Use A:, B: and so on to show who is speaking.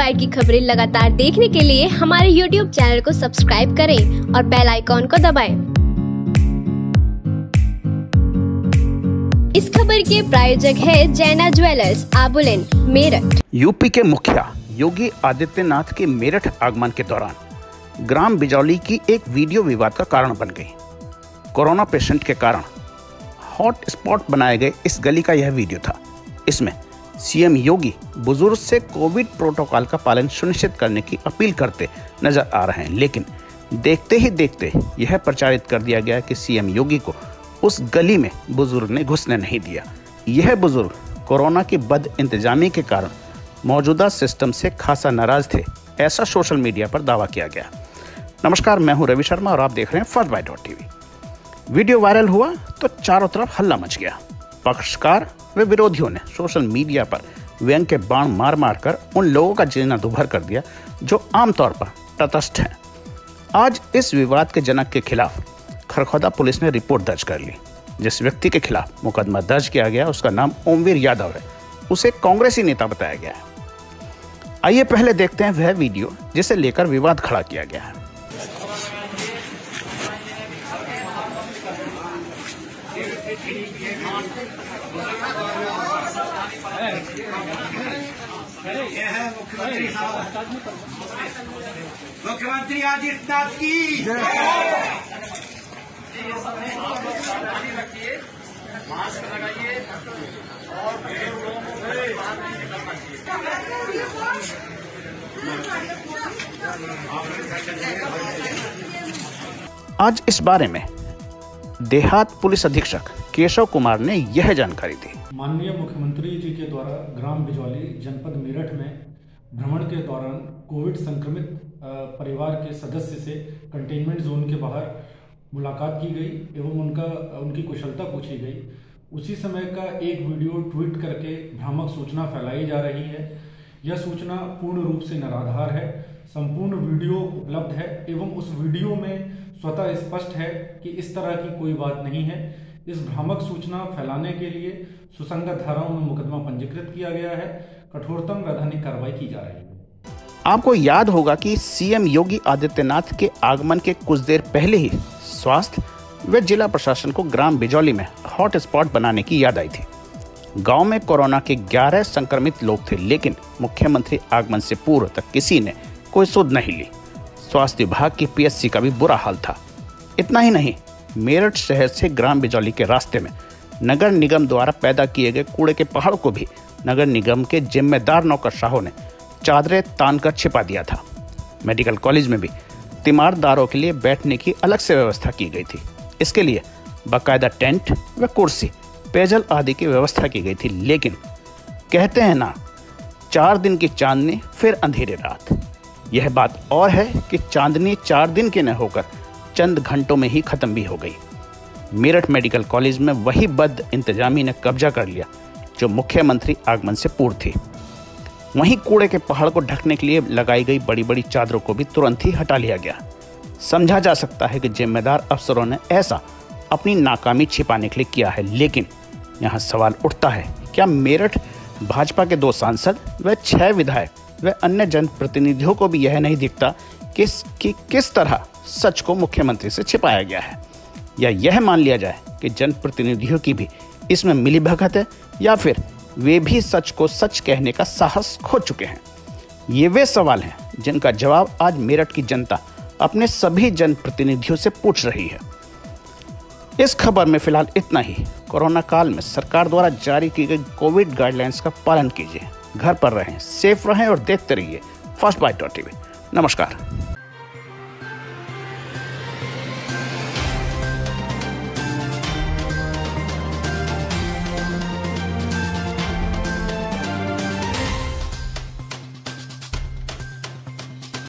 A: Bite की खबरें लगातार देखने के लिए हमारे YouTube चैनल को सब्सक्राइब करें और बेल आइकॉन को दबाएँ। इस खबर के प्रायोजक है जैना ज्वेलर्स आबुलेन मेरठ।
B: यूपी के मुखिया योगी आदित्यनाथ के मेरठ आगमन के दौरान ग्राम बिजौली की एक वीडियो विवाद का कारण बन गई। कोरोना पेशेंट के कारण हॉट स्पॉट बनाए गए इस गली का यह वीडियो था। इसमें सीएम योगी बुज़ुर्ग से कोविड प्रोटोकॉल का पालन सुनिश्चित करने की अपील करते नज़र आ रहे हैं। लेकिन देखते ही देखते यह प्रचारित कर दिया गया कि सीएम योगी को उस गली में बुज़ुर्ग ने घुसने नहीं दिया। यह बुज़ुर्ग कोरोना की बद इंतजामी के कारण मौजूदा सिस्टम से खासा नाराज़ थे, ऐसा सोशल मीडिया पर दावा किया गया। नमस्कार, मैं हूँ रवि शर्मा और आप देख रहे हैं first bite dot TV. Video viral हुआ तो चारों तरफ़ हल्ला मच गया। पक्षकार व विरोधियों ने सोशल मीडिया पर व्यंग के बाण मार मार कर उन लोगों का जीना दुभर कर दिया, जो आमतौर पर तटस्थ हैं। आज इस विवाद के जनक के खिलाफ खरखौदा पुलिस ने रिपोर्ट दर्ज कर ली, जिस व्यक्ति के खिलाफ मुकदमा दर्ज किया गया, उसका नाम ओमवीर यादव है। उसे कांग्रेसी नेता बताया गया है। आइए पहले देखते हैं वह वीडियो जिसे लेकर विवाद खड़ा किया गया है।
C: मुख्यमंत्री आदित्यनाथ की।
B: आज इस बारे में देहात पुलिस अधीक्षक केशव कुमार ने यह जानकारी दी।
D: माननीय मुख्यमंत्री जी के द्वारा ग्राम बिजौली जनपद मेरठ में भ्रमण के दौरान कोविड संक्रमित परिवार के सदस्य से कंटेनमेंट जोन के बाहर मुलाकात की गई एवं उनका, उनकी कुशलता पूछी गई। उसी समय का एक वीडियो ट्वीट करके भ्रामक सूचना फैलाई जा रही है। यह सूचना पूर्ण रूप से निराधार है। संपूर्ण वीडियो उपलब्ध है एवं उस वीडियो में स्वतः स्पष्ट है कि इस तरह की कोई बात नहीं है। इस भ्रामक सूचना फैलाने के लिए सुसंगत धाराओं में मुकदमा पंजीकृत किया गया है। कठोरतम वैधानिक कार्रवाई की जा रही है।
B: आपको याद होगा कि सीएम योगी आदित्यनाथ के आगमन के कुछ देर पहले ही स्वास्थ्य व जिला प्रशासन को ग्राम बिजौली में हॉट स्पॉट बनाने की याद आई थी। गाँव में कोरोना के 11 संक्रमित लोग थे, लेकिन मुख्यमंत्री आगमन से पूर्व तक किसी ने कोई सुध नहीं ली। स्वास्थ्य विभाग की पीएससी का भी बुरा हाल था। इतना ही नहीं, मेरठ शहर से ग्राम बिजौली के रास्ते में नगर निगम द्वारा पैदा किए गए कूड़े के पहाड़ को भी नगर निगम के जिम्मेदार नौकरशाहों ने चादरें तान कर छिपा दिया था। मेडिकल कॉलेज में भी तीमारदारों के लिए बैठने की अलग से व्यवस्था की गई थी। इसके लिए बाकायदा टेंट व कुर्सी, पेयजल आदि की व्यवस्था की गई थी। लेकिन कहते हैं ना, चार दिन की चांदनी, फिर अंधेरी रात। यह बात और है कि चांदनी चार दिन के न होकर चंद घंटों में ही खत्म भी हो गई। मेरठ मेडिकल कॉलेज में वही बद इंतजामी ने कब्जा कर लिया, जो मुख्यमंत्री आगमन से पूर्व थी। वहीं कूड़े के पहाड़ को ढकने के लिए लगाई गई बड़ी बड़ी चादरों को भी तुरंत ही हटा लिया गया। समझा जा सकता है कि जिम्मेदार अफसरों ने ऐसा अपनी नाकामी छिपाने के लिए किया है, लेकिन यहाँ सवाल उठता है, क्या मेरठ भाजपा के दो सांसद व छह विधायक व अन्य जनप्रतिनिधियों को भी यह नहीं दिखता किस, कि किस तरह सच को मुख्यमंत्री से छिपाया गया है। या यह मान लिया जाए कि जनप्रतिनिधियों की भी इसमें मिली भगत है, या फिर वे भी सच को सच कहने का साहस खो चुके हैं। ये वे सवाल हैं जिनका जवाब आज मेरठ की जनता अपने सभी जनप्रतिनिधियों से पूछ रही है। इस खबर में फ़िलहाल इतना ही। कोरोना काल में सरकार द्वारा जारी की गई कोविड गाइडलाइंस का पालन कीजिए। घर पर रहें सेफ़ रहें और देखते रहिए फ़र्स्ट बाइट टीवी नमस्कार।